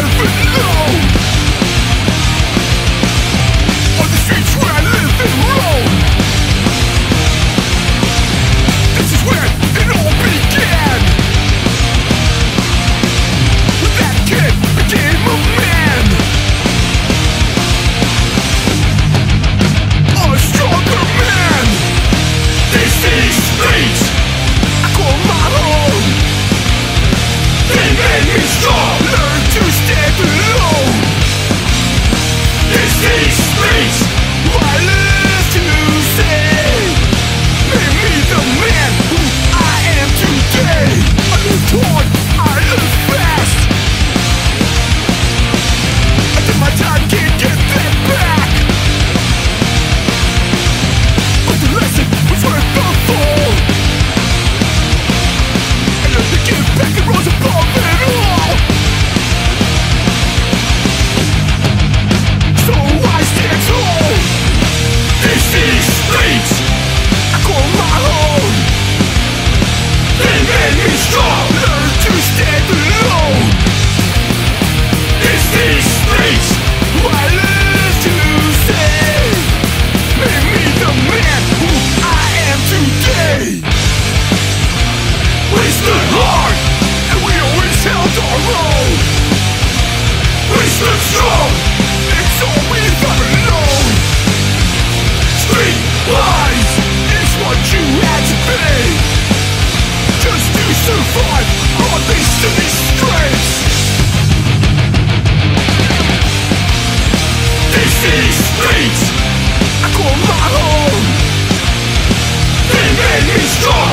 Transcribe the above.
perfect. We stood hard And we always held our own We stood strong It's all we ever Street what you had to Just to survive On these city streets streets I call destroy.